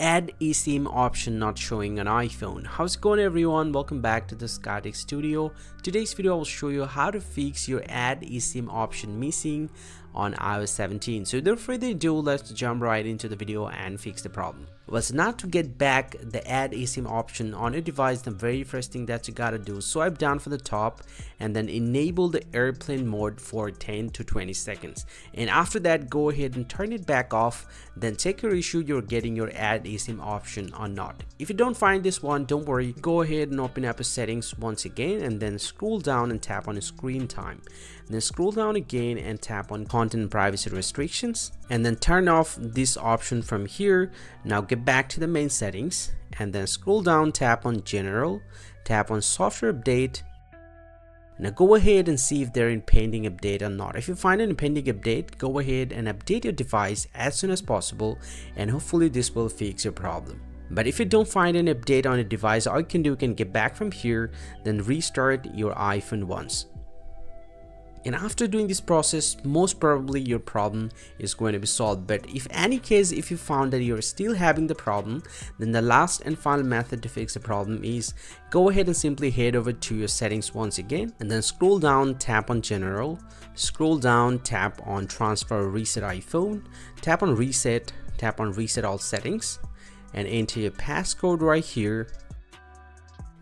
add eSIM option not showing on iPhone. How's it going everyone? Welcome back to the SkyTech Studio. Today's video I will show you how to fix your add eSIM option missing on iOS 17. So without further ado, let's jump right into the video and fix the problem. So now to get back the add eSIM option on your device, the very first thing that you gotta do, is swipe down from the top and then enable the airplane mode for 10 to 20 seconds. And after that, go ahead and turn it back off. Then check your issue you're getting your add eSIM option or not. If you don't find this one, don't worry. Go ahead and open up your settings once again and then scroll down and tap on screen time. Then scroll down again and tap on content privacy restrictions and then turn off this option from here. Now get back to the main settings and then scroll down, tap on general, tap on software update now go ahead and see if they're in pending update or not. If you find an pending update, go ahead and update your device as soon as possible and hopefully this will fix your problem. But if you don't find an update on your device, all you can do, you can get back from here, then restart your iPhone once and after doing this process most probably your problem is going to be solved. But if any case if you found that you're still having the problem then the last and final method to fix the problem is go ahead and simply head over to your settings once again and then scroll down tap on general scroll down tap on transfer reset iphone tap on reset tap on reset all settings and enter your passcode right here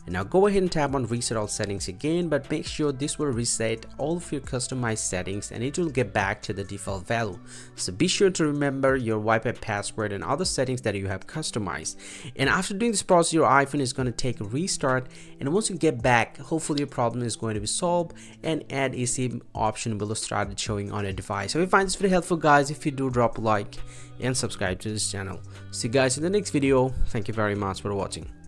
and now go ahead and tap on reset all settings again but make sure this will reset all of your customized settings and it will get back to the default value. So be sure to remember your wi-fi password and other settings that you have customized. And after doing this process your iphone is going to take a restart. And once you get back hopefully your problem is going to be solved and add eSIM option will start showing on your device. So if you find this video helpful guys. If you do drop a like and subscribe to this channel. See you guys in the next video. Thank you very much for watching